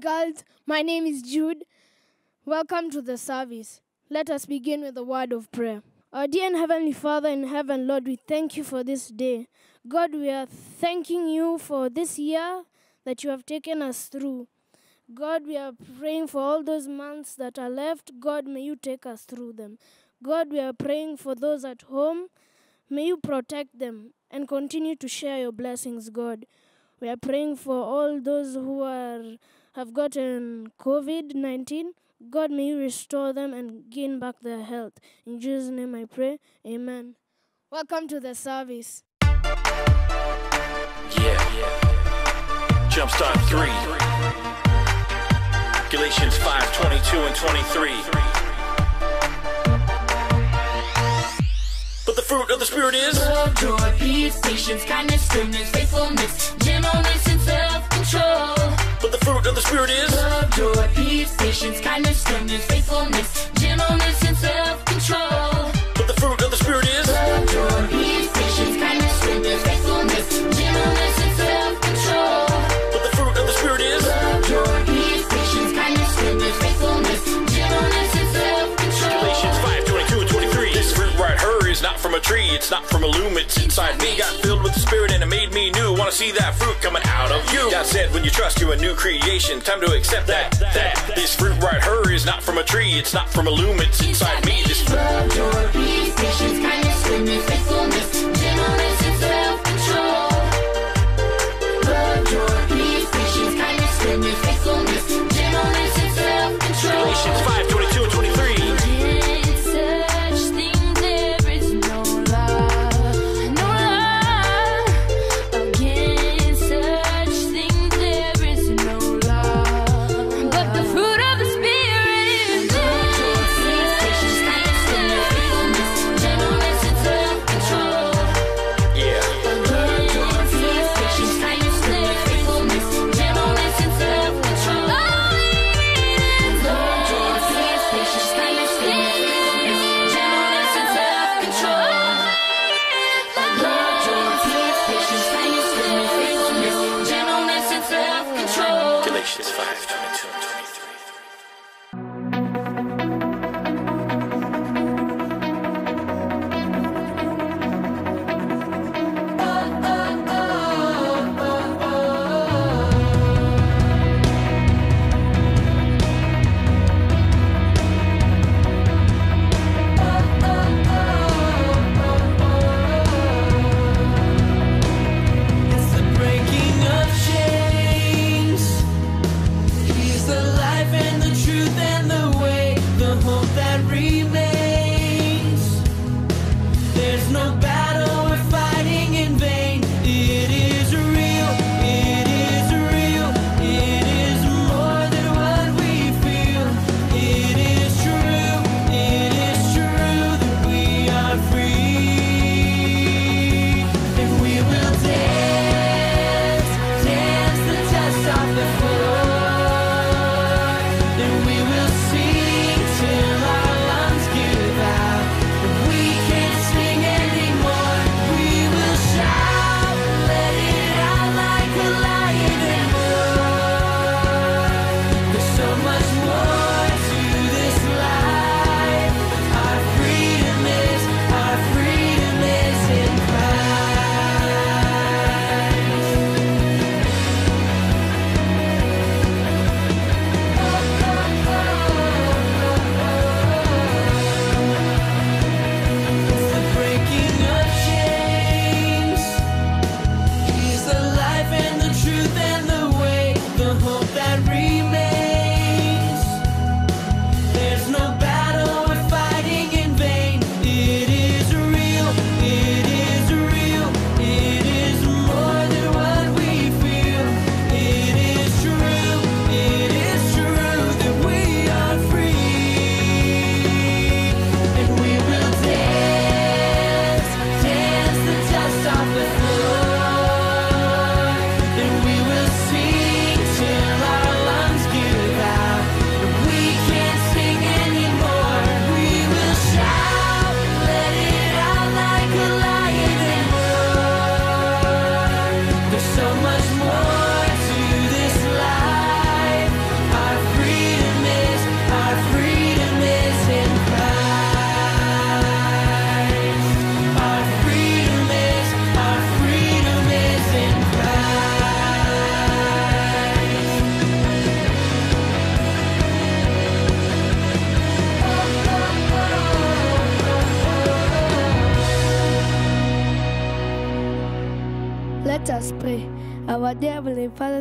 girls. My name is Jude. Welcome to the service. Let us begin with a word of prayer. Our dear and Heavenly Father in heaven, Lord, we thank you for this day. God, we are thanking you for this year that you have taken us through. God, we are praying for all those months that are left. God, may you take us through them. God, we are praying for those at home. May you protect them and continue to share your blessings, God. We are praying for all those who are have gotten COVID 19. God, may you restore them and gain back their health. In Jesus' name I pray. Amen. Welcome to the service. Yeah. Jumpstart 3. Galatians 5 22 and 23. But the fruit of the Spirit is. Love, joy, peace, patience, kindness, goodness, faithfulness, gentleness, and self-control. But the fruit of the Spirit is. Love, joy, peace, patience, kindness, goodness, faithfulness, gentleness, and self-control. From a tree, it's not from a loom, it's inside me. Got filled with the Spirit and it made me new. Wanna see that fruit coming out of you. God said, when you trust, you're a new creation. Time to accept that. That this fruit right here is not from a tree, it's not from a loom, it's inside me. This fruit. Love, joy, peace, patience, kindness, goodness, faithfulness,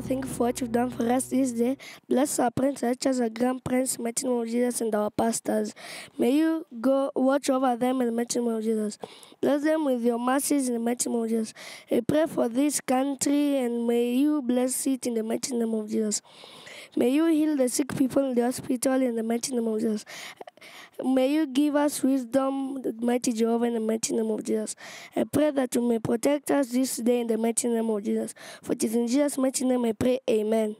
Thank you for what you've done for us this day. Bless our parents, our teachers, our grandparents, in of Jesus, and our pastors. May you go watch over them in the of Jesus. Bless them with your mercies in the name of Jesus. We pray for this country and may you bless it in the mighty name of Jesus. May you heal the sick people in the hospital in the mighty name of Jesus. May you give us wisdom, the mighty Jehovah, in the mighty name of Jesus. I pray that you may protect us this day in the mighty name of Jesus. For it is in Jesus' mighty name I pray, Amen.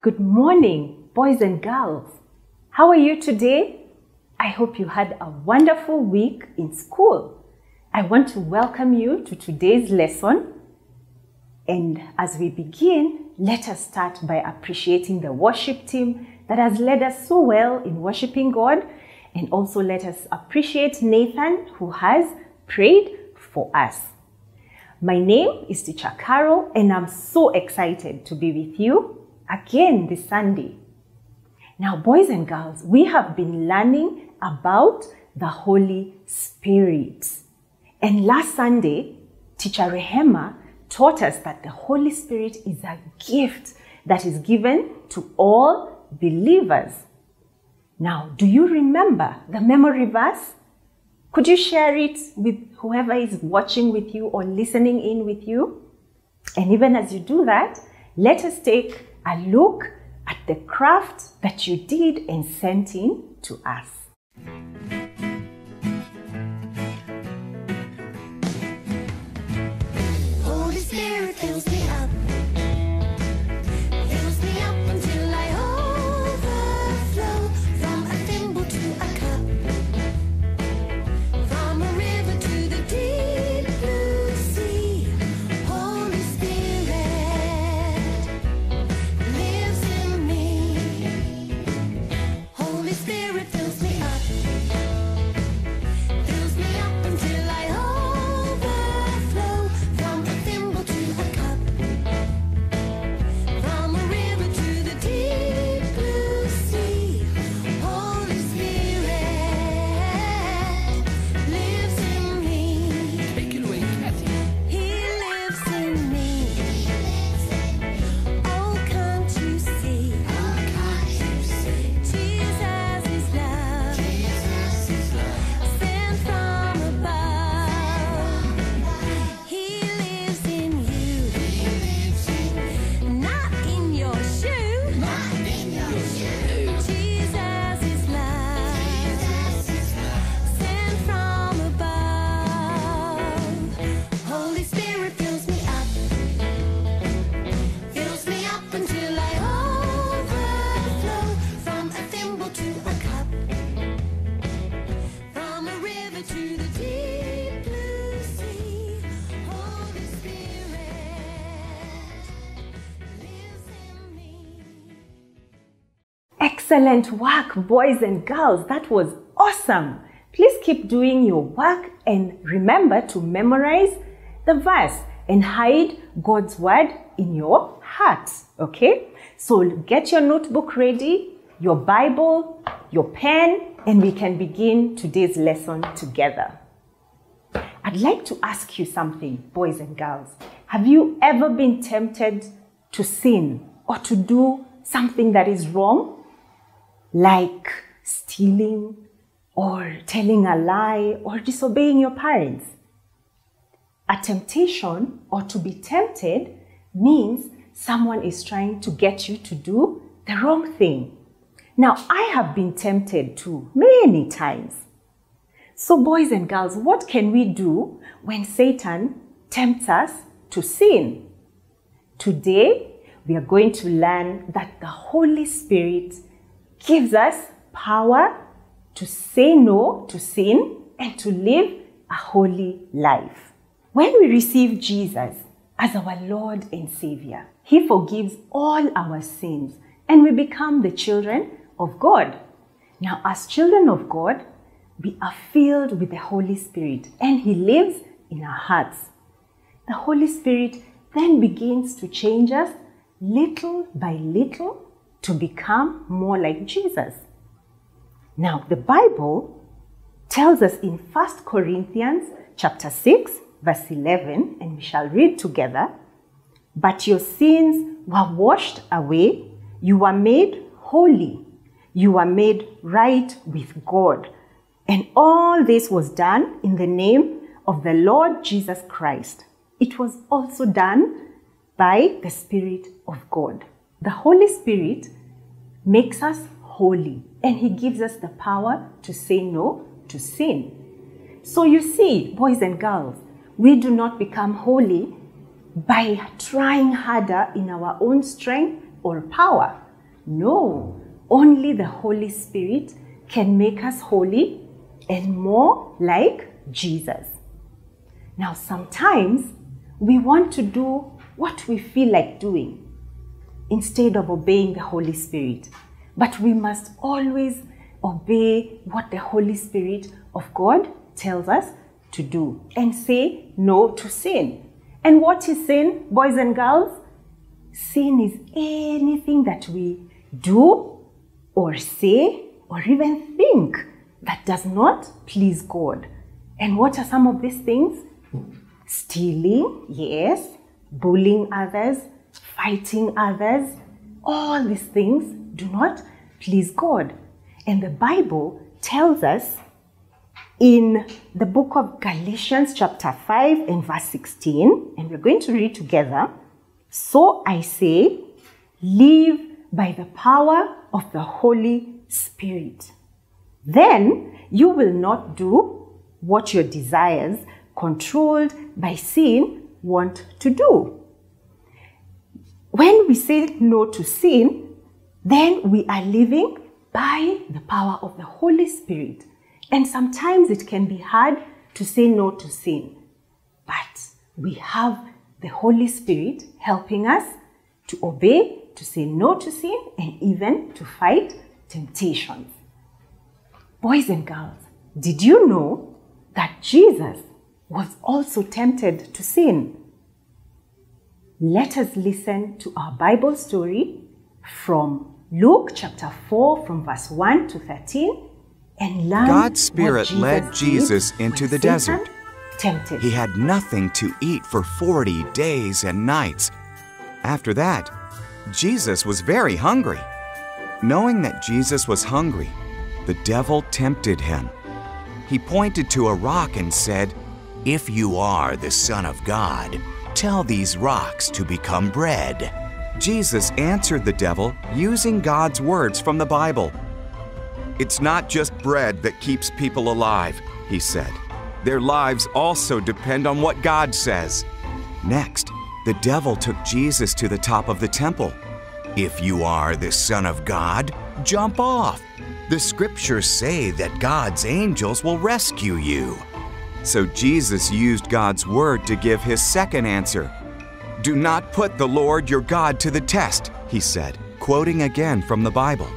Good morning, boys and girls. How are you today? I hope you had a wonderful week in school. I want to welcome you to today's lesson. And as we begin, let us start by appreciating the worship team that has led us so well in worshiping God. And also let us appreciate Nathan who has prayed for us. My name is Teacher Carol, and I'm so excited to be with you again this Sunday. Now, boys and girls, we have been learning about the Holy Spirit. And last Sunday, Teacher Rehema taught us that the Holy Spirit is a gift that is given to all believers. Now, do you remember the memory verse? Could you share it with whoever is watching with you or listening in with you? And even as you do that, let us take a look at the craft that you did and sent in to us. Spirit Excellent work, boys and girls. That was awesome. Please keep doing your work and remember to memorize the verse and hide God's word in your heart. Okay? So get your notebook ready, your Bible, your pen, and we can begin today's lesson together. I'd like to ask you something, boys and girls. Have you ever been tempted to sin or to do something that is wrong? Like stealing or telling a lie or disobeying your parents? A temptation or to be tempted means someone is trying to get you to do the wrong thing. Now, I have been tempted too many times. So, boys and girls, what can we do when Satan tempts us to sin? Today, we are going to learn that the Holy Spirit gives us power to say no to sin and to live a holy life. When we receive Jesus as our Lord and Savior, He forgives all our sins and we become the children of God. Now, as children of God, we are filled with the Holy Spirit and He lives in our hearts. The Holy Spirit then begins to change us little by little to become more like Jesus. Now, the Bible tells us in 1 Corinthians chapter 6 verse 11 and we shall read together. but your sins were washed away. You were made holy. You were made right with God. And all this was done in the name of the Lord Jesus Christ. It was also done by the Spirit of God. The Holy Spirit makes us holy and He gives us the power to say no to sin. So you see, boys and girls, we do not become holy by trying harder in our own strength or power. No, only the Holy Spirit can make us holy and more like Jesus. Now, sometimes we want to do what we feel like doing instead of obeying the Holy Spirit. But we must always obey what the Holy Spirit of God tells us to do and say no to sin. And what is sin, boys and girls? Sin is anything that we do or say or even think that does not please God. And what are some of these things? Stealing, yes, bullying others, fighting others, all these things do not please God. And the Bible tells us in the book of Galatians, chapter 5, and verse 16, and we're going to read together. So I say, live by the power of the Holy Spirit. Then you will not do what your desires, controlled by sin, want to do. When we say no to sin, then we are living by the power of the Holy Spirit. And sometimes it can be hard to say no to sin. But we have the Holy Spirit helping us to obey, to say no to sin, and even to fight temptations. Boys and girls, did you know that Jesus was also tempted to sin? Let us listen to our Bible story from Luke chapter 4, from verse 1 to 13, and learn God's Spirit led Jesus into the Satan desert. Tempted. He had nothing to eat for 40 days and nights. After that, Jesus was very hungry. Knowing that Jesus was hungry, the devil tempted him. He pointed to a rock and said, If you are the Son of God, tell these rocks to become bread. Jesus answered the devil using God's words from the Bible. It's not just bread that keeps people alive, he said. Their lives also depend on what God says. Next, the devil took Jesus to the top of the temple. If you are the Son of God, jump off. The scriptures say that God's angels will rescue you. So Jesus used God's word to give his second answer. Do not put the Lord your God to the test, he said, quoting again from the Bible.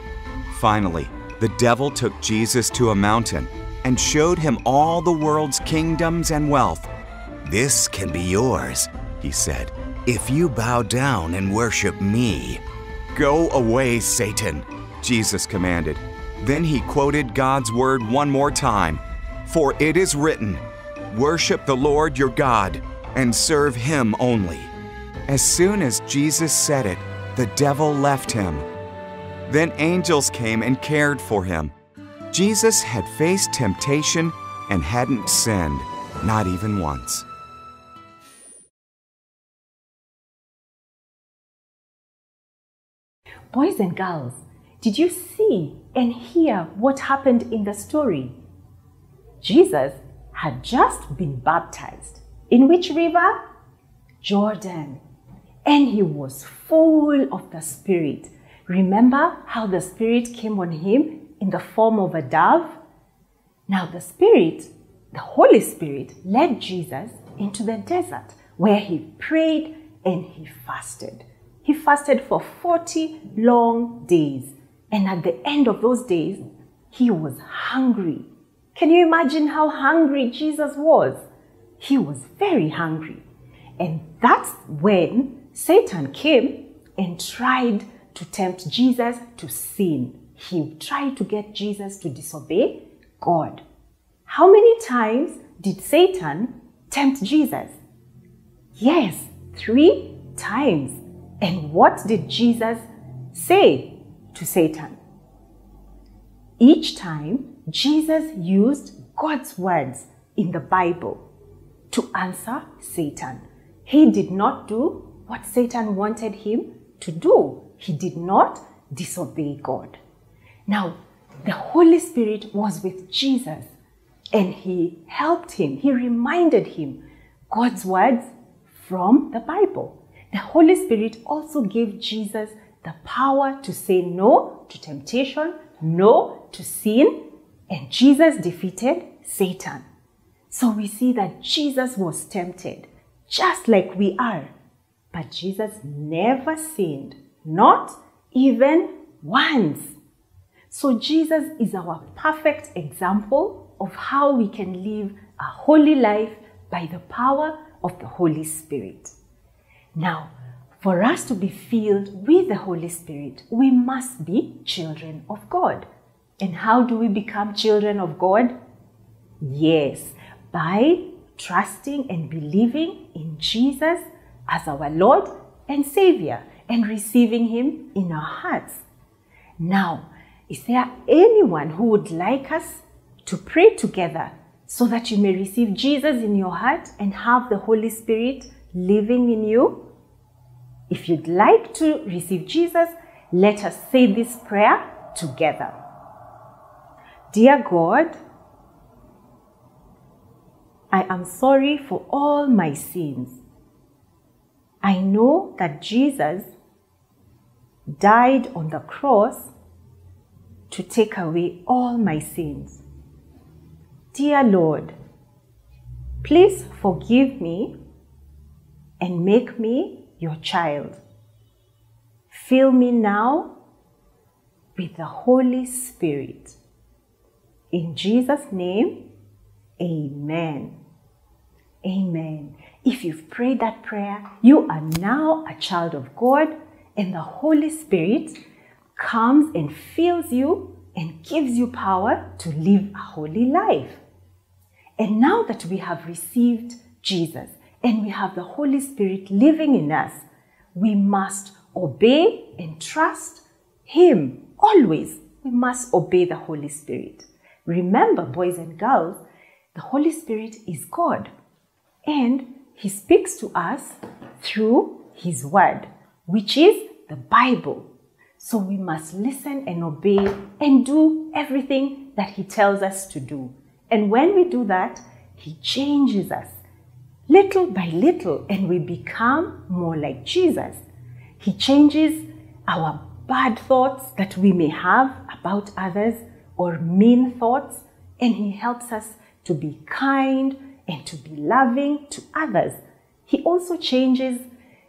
Finally, the devil took Jesus to a mountain and showed him all the world's kingdoms and wealth. This can be yours, he said, if you bow down and worship me. Go away, Satan, Jesus commanded. Then he quoted God's word one more time For it is written, Worship the Lord your God and serve him only. As soon as Jesus said it, the devil left him. Then angels came and cared for him. Jesus had faced temptation and hadn't sinned, not even once. Boys and girls, did you see and hear what happened in the story? Jesus had just been baptized. In which river? Jordan. And he was full of the Spirit. Remember how the Spirit came on him in the form of a dove? Now, the Spirit, the Holy Spirit, led Jesus into the desert where he prayed and he fasted. He fasted for 40 long days. And at the end of those days, he was hungry. Can you imagine how hungry Jesus was? He was very hungry. And that's when Satan came and tried to tempt Jesus to sin. He tried to get Jesus to disobey God. How many times did Satan tempt Jesus? Yes, three times. And what did Jesus say to Satan? Each time, Jesus used God's words in the Bible to answer Satan. He did not do what Satan wanted him to do. He did not disobey God. Now, the Holy Spirit was with Jesus and he helped him. He reminded him God's words from the Bible. The Holy Spirit also gave Jesus the power to say no to temptation, no to sin, and Jesus defeated Satan. So we see that Jesus was tempted, just like we are. But Jesus never sinned, not even once. So Jesus is our perfect example of how we can live a holy life by the power of the Holy Spirit. Now, for us to be filled with the Holy Spirit, we must be children of God. And how do we become children of God? Yes, by trusting and believing in Jesus as our Lord and Savior and receiving Him in our hearts. Now, is there anyone who would like us to pray together so that you may receive Jesus in your heart and have the Holy Spirit living in you? If you'd like to receive Jesus, let us say this prayer together. Dear God, I am sorry for all my sins. I know that Jesus died on the cross to take away all my sins. Dear Lord, please forgive me and make me your child. Fill me now with the Holy Spirit. In Jesus' name, amen. Amen. If you've prayed that prayer, you are now a child of God, and the Holy Spirit comes and fills you and gives you power to live a holy life. And now that we have received Jesus and we have the Holy Spirit living in us, we must obey and trust Him always. We must obey the Holy Spirit. Remember, boys and girls, the Holy Spirit is God and He speaks to us through His Word, which is the Bible. So we must listen and obey and do everything that He tells us to do. And when we do that, He changes us little by little and we become more like Jesus. He changes our bad thoughts that we may have about others or mean thoughts, and He helps us to be kind and to be loving to others. He also changes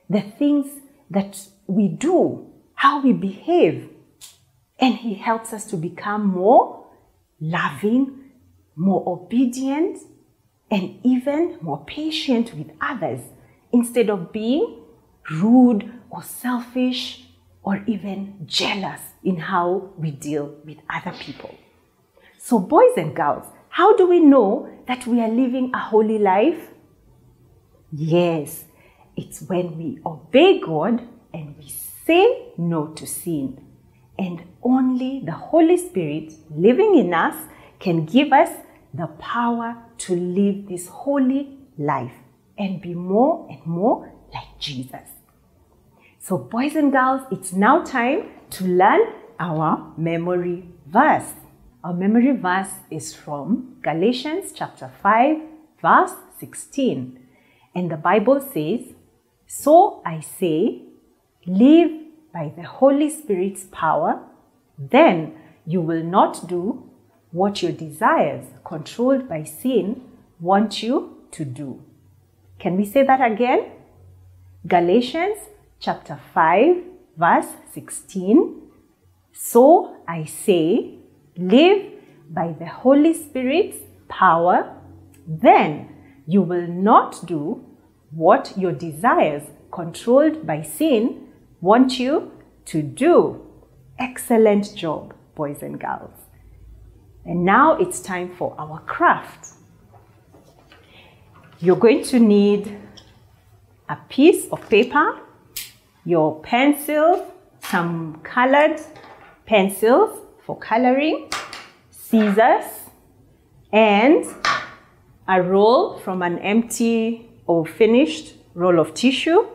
the things that we do, how we behave, and He helps us to become more loving, more obedient, and even more patient with others instead of being rude or selfish or even jealous in how we deal with other people. So, boys and girls, how do we know that we are living a holy life? Yes, it's when we obey God and we say no to sin. And only the Holy Spirit living in us can give us the power to live this holy life and be more and more like Jesus. So, boys and girls, it's now time to learn our memory verse. Our memory verse is from Galatians chapter 5, verse 16. And the Bible says, So I say, live by the Holy Spirit's power, then you will not do what your desires, controlled by sin, want you to do. Can we say that again? Galatians chapter 5, verse 16. So I say, live by the Holy Spirit's power, then you will not do what your desires, controlled by sin, want you to do. Excellent job, boys and girls. And now it's time for our craft. You're going to need a piece of paper your pencils, some colored pencils for coloring, scissors, and a roll from an empty or finished roll of tissue,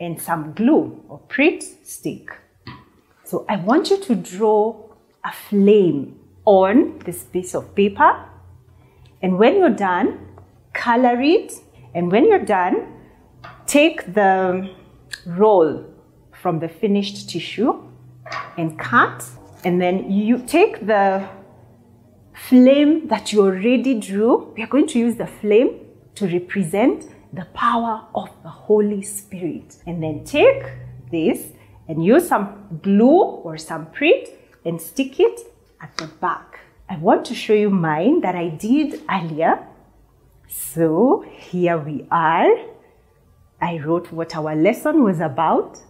and some glue or Pritt stick. So I want you to draw a flame on this piece of paper. And when you're done, color it. And when you're done, take the roll from the finished tissue and cut. And then you take the flame that you already drew. We are going to use the flame to represent the power of the Holy Spirit. And then take this and use some glue or some Pritt and stick it at the back. I want to show you mine that I did earlier. So here we are. I wrote what our lesson was about.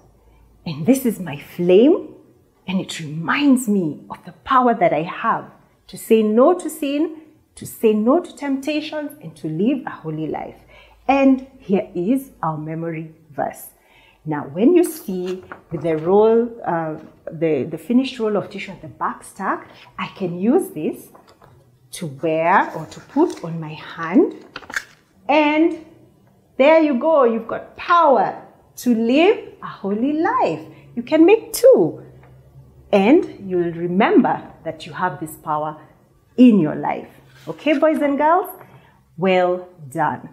And this is my flame. And it reminds me of the power that I have to say no to sin, to say no to temptations, and to live a holy life. And here is our memory verse. Now, when you see the roll, uh, the, the finished roll of tissue at the back stack, I can use this to wear or to put on my hand. And there you go, you've got power to live a holy life. You can make two. And you'll remember that you have this power in your life. Okay, boys and girls? Well done.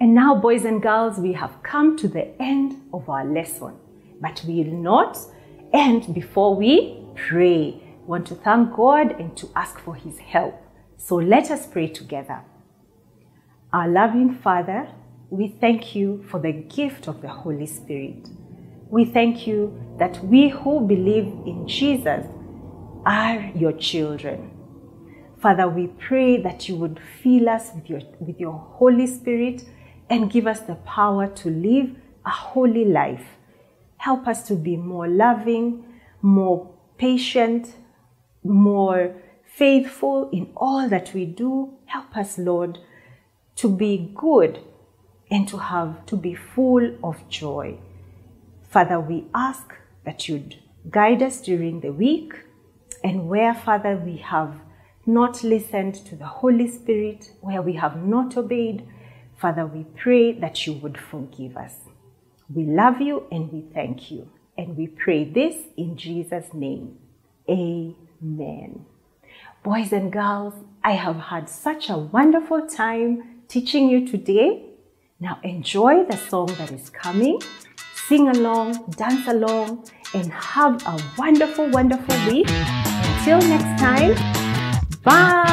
And now, boys and girls, we have come to the end of our lesson. But we will not end before we pray. We want to thank God and to ask for His help. So let us pray together. Our loving Father, we thank you for the gift of the Holy Spirit. We thank you that we who believe in Jesus are your children. Father, we pray that you would fill us with your, with your Holy Spirit and give us the power to live a holy life. Help us to be more loving, more patient, more faithful in all that we do. Help us, Lord, to be good and to have to be full of joy. Father, we ask that you'd guide us during the week and where, Father, we have not listened to the Holy Spirit, where we have not obeyed, Father, we pray that you would forgive us. We love you and we thank you. And we pray this in Jesus' name. Amen. Boys and girls, I have had such a wonderful time teaching you today. Now enjoy the song that is coming. Sing along, dance along, and have a wonderful, wonderful week. Until next time, bye.